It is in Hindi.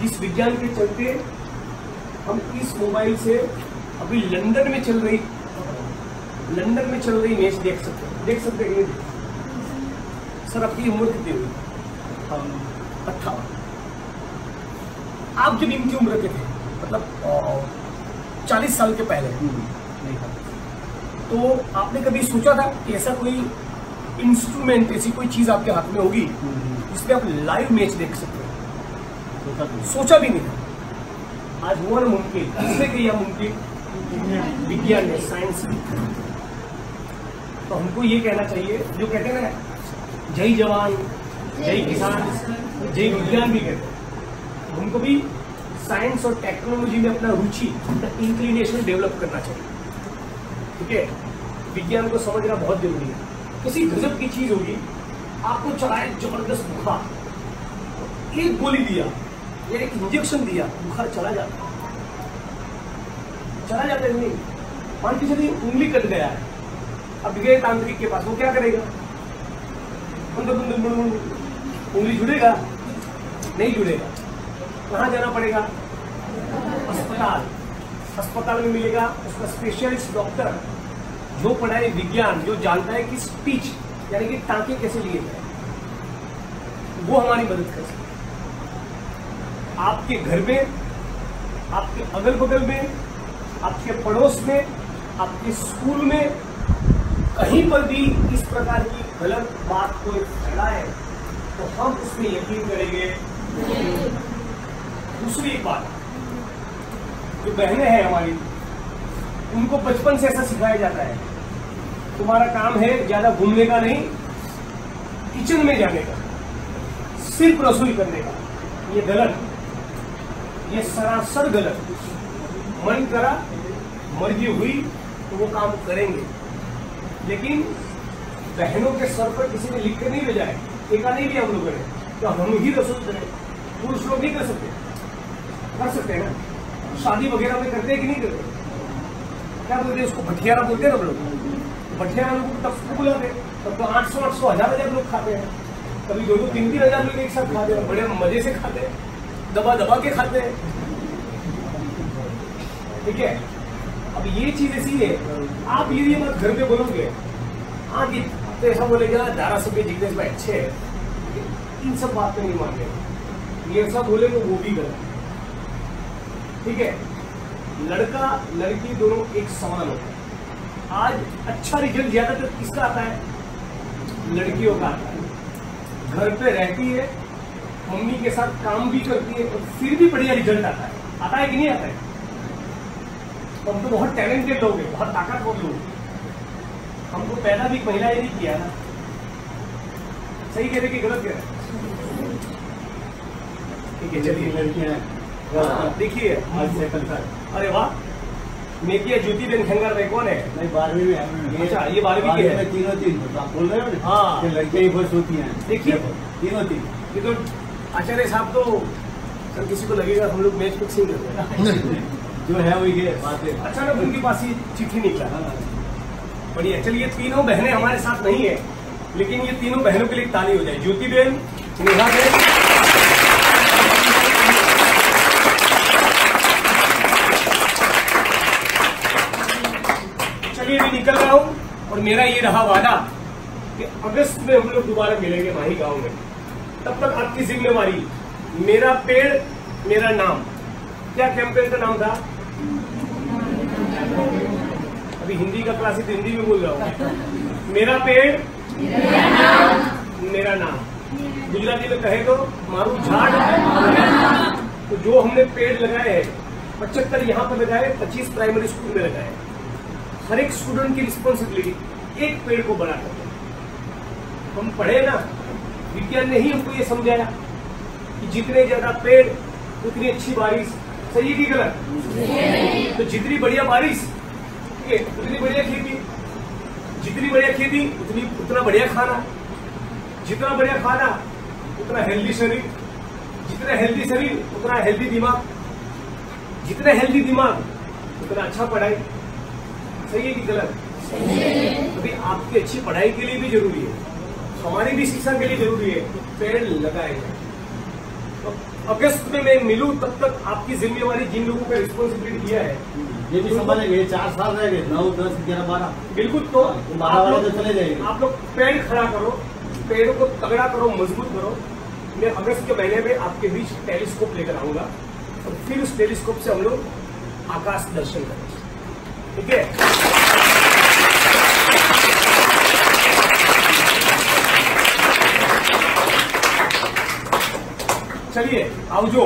जिस विज्ञान के चलते हम इस मोबाइल से अभी लंदन में चल रही लंदन में चल रही मैच देख सकते हैं। देख सकते हैं नहीं सर आपकी उम्र कितनी हुई? अट्ठावन। आप जब इनकी उम्र के थे मतलब चालीस साल के पहले तो आपने कभी सोचा था कि ऐसा कोई इंस्ट्रूमेंट ऐसी कोई चीज़ आपके हाथ में होगी जिसमें आप लाइव मैच देख सकते सोचा भी नहीं आज हुआ ना मुमकिन किसने किया मुमकिन विज्ञान ने साइंस तो हमको ये कहना चाहिए, जो कहते हैं ना, जय जवान, जय किसान, जय विज्ञान भी कहते हैं। हमको भी साइंस और टेक्नोलॉजी में अपना रुचि इंक्लिनेशन डेवलप करना चाहिए। ठीक है? विज्ञान को समझना बहुत ज़रूरी है। किसी गजब की चीज़ होगी, आपको चलाए ज़बरदस्त बुखार एक गोली दिया। या एक इंजेक्शन दिया, बुखार चला जाता चला जाता नहीं। मान के चलिए उंगली कट गया है। अब गए तांत्रिक के पास वो क्या करेगा? बुंद बुंद बुंद बुंद उंगली जुड़ेगा? नहीं जुड़ेगा। कहाँ जाना पड़ेगा? अस्पताल। अस्पताल में मिलेगा उसका स्पेशलिस्ट डॉक्टर जो पढ़ाए विज्ञान, जो जानता है कि स्पीच यानी कि टांके कैसे लिए जाए, वो हमारी मदद कर सकता आपके घर में, आपके अगल बगल में, आपके पड़ोस में, आपके स्कूल में, कहीं पर भी इस प्रकार की गलत बात कोई फैलाए तो हम उसमें यकीन करेंगे। दूसरी बात, जो बहनें हैं हमारी, उनको बचपन से ऐसा सिखाया जाता है, तुम्हारा काम है ज़्यादा घूमने का नहीं, किचन में जाने का, सिर्फ़ रसोई करने का, ये गलत। ये सरासर गलत मन करा मर्ज़ी हुई तो वो काम करेंगे। लेकिन बहनों के सर पर किसी ने लिख कर नहीं भेजा है, एका नहीं लिया हम लोगों ने तो हम ही रसोई करें पुरुष लोग नहीं कर सकते। कर सकते हैं ना? शादी वगैरह में करते हैं कि नहीं करते? क्या बोलते हैं उसको? भटियारा बोलते हैं हम लोग? भटियारा लोग तब सबको बुलाते तब तो आठ सौ आठ सौ, हज़ार हज़ार लोग खाते हैं। कभी दो दो, तीन तीन हज़ार लोग एक साथ खाते हैं, बड़े मज़े से खाते हैं। दबा दबा के खाते हैं। ठीक है? अब ये चीज़ ऐसी है, आप ये ये बात घर में बोलोगे हाँ जी तो ऐसा बोलेगा, धारा सभ्य जिग्नेश भाई अच्छे है, इन सब बात में नहीं मानते ये सब बोले तो वो भी गलत ठीक है? लड़का, लड़की दोनों एक समान होता है। आज अच्छा रिज़ल्ट ज़्यादातर किसका आता है? लड़कियों का आता है। घर पे रहती है मम्मी के साथ काम भी करती है और फिर भी बढ़िया रिज़ल्ट आता है। आता है कि नहीं आता है? हम तो बहुत टैलेंटेड लोग हैं बहुत ताकतवर लोग हमको पैदा भी महिला ने नहीं किया ना। सही कह रहे कि गलत कह रहे ठीक है चलिए। लड़कियाँ हाँ, देखिए कल तक। अरे वाह! मेकिया ज्योति बेन खेंगर भाई कौन है? नहीं बारहवीं में। अच्छा, ये बारहवीं की है। में तीनों तीन। तो आप बोल रहे हो हाँ। लड़कियाँ ही बस होती हैं। देखिए। तीनों तीन। ये तो आचार्य साहब तो सर किसी को लगेगा हम लोग मैच फिक्सिंग कर रहे हैं जो है वही है बात है। अचानक उनके पास ही चिट्ठी निकला हाँ। बढ़िया चलिए तीनों बहनें हमारे साथ नहीं है लेकिन ये तीनों बहनों के लिए ताली हो जाए। ज्योति बेन नेहा बेन चलिए मैं निकल रहा हूँ और मेरा ये रहा वादा कि अगस्त में हम लोग दोबारा मिलेंगे माही गाँव में। तब तक आपकी जिम्मेवारी मेरा। पेड़, मेरा नाम। क्या कैंपेन का नाम था? अभी हिंदी का क्लास है तो हिंदी में बोल रहा हूँ। मेरा पेड़, मेरा नाम। मेरा नाम। गुजराती में कहे तो मारू झाड़। तो जो हमने पेड़ लगाए हैं, पचहत्तर यहाँ पर लगाए, पच्चीस प्राइमरी स्कूल में लगाए। हर एक स्टूडेंट की रिस्पॉन्सिबिलिटी एक पेड़ को बड़ा करना। हम पढ़े ना विज्ञान ने ही हमको ये समझाया कि जितने ज़्यादा पेड़ उतनी अच्छी बारिश। सही है कि गलत? तो जितनी बढ़िया बारिश ठीक है, उतनी बढ़िया खेती। जितनी बढ़िया खेती उतनी उतना बढ़िया खाना। जितना बढ़िया खाना उतना हेल्दी शरीर। जितना हेल्दी शरीर उतना हेल्दी दिमाग। जितना हेल्दी दिमाग उतना अच्छा पढ़ाई। सही है कि गलत? अभी आपकी अच्छी पढ़ाई के लिए भी ज़रूरी है। हमारी भी शिक्षा के लिए ज़रूरी है पेड़ लगाए तो अगस्त में मैं मिलूं तब तक आपकी जिम्मेवारी जिन लोगों का रिस्पॉन्सिबिलिटी दिया है ये भी संभालेंगे चार साल रह गए नौ दस ग्यारह बारह। बिल्कुल तो तो बारह लोग तो चले जाएँगे। आप लोग पेड़ खड़ा करो पेड़ों को तगड़ा करो मज़बूत करो। मैं अगस्त के महीने में आपके बीच टेलीस्कोप लेकर आऊँगा और फिर उस टेलीस्कोप से हम लोग आकाश दर्शन करेंगे। ठीक है? चलिए आओ जो।